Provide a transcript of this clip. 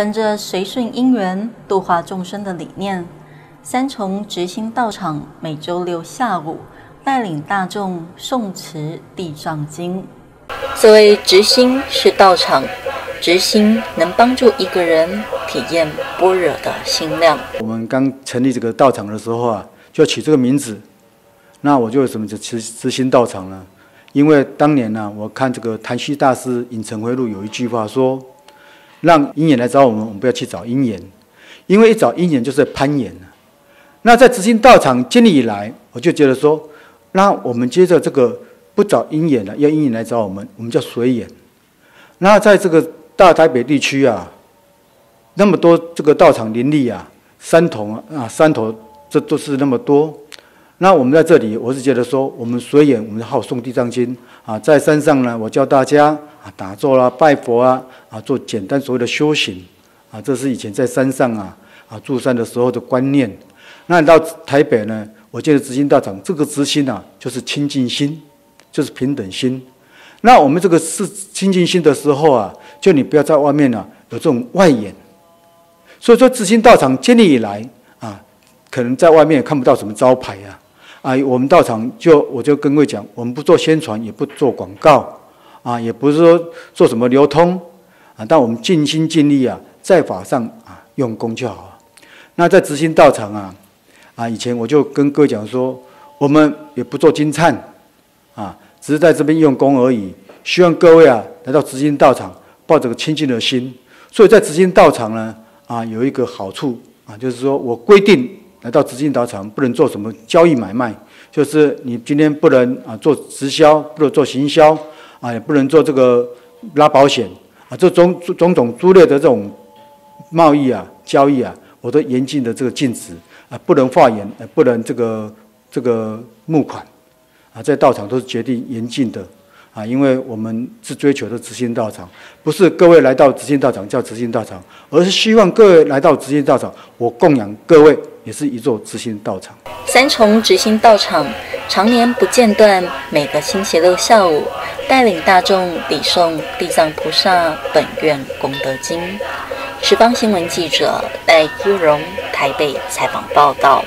本着随顺因缘度化众生的理念，三重执心道场每周六下午带领大众诵持《地藏经》。所谓执心是道场，执心能帮助一个人体验般若的心量。我们刚成立这个道场的时候啊，就要取这个名字。那我就怎么就执执心道场呢？因为当年呢，我看这个谭旭大师《隐尘回路》有一句话说：“让鹰眼来找我们，我们不要去找鹰眼，因为一找鹰眼就是攀岩那在执行道场建立以来，我就觉得说，那我们接着这个不找鹰眼了，要鹰眼来找我们，我们叫随眼。那在这个大台北地区啊，那么多这个道场林立啊，山头啊啊山头，这都是那么多。那我们在这里，我是觉得说，我们随缘，我们好诵地藏经啊，在山上呢，我教大家啊打坐啦、拜佛啊，啊做简单所谓的修行啊，这是以前在山上啊啊住山的时候的观念。那你到台北呢，我觉得执心道场这个执心啊，就是清净心，就是平等心。那我们这个是清净心的时候啊，就你不要在外面呢有这种外眼。所以说，执心道场建立以来啊，可能在外面看不到什么招牌啊。啊，我们道场就我就跟各位讲，我们不做宣传，也不做广告，啊，也不是说做什么流通，啊，但我们尽心尽力啊，在法上啊用功就好。那在执行道场啊，啊，以前我就跟各位讲说，我们也不做金灿，啊，只是在这边用功而已。希望各位啊来到执行道场，抱着个清净的心。所以在执行道场呢，啊，有一个好处啊，就是说我规定。来到直信道场，不能做什么交易买卖，就是你今天不能啊做直销，不能做行销，啊也不能做这个拉保险，啊这种种种诸类的这种贸易啊交易啊，我都严禁的这个禁止啊，不能发言，不能这个这个募款，啊在道场都是决定严禁的。啊，因为我们是追求的执行道场，不是各位来到执行道场叫执行道场，而是希望各位来到执行道场，我供养各位也是一座执行道场。三重执行道场常年不间断，每个星期六下午带领大众礼诵地藏菩萨本愿功德经。十方新闻记者戴玉荣台北采访报道。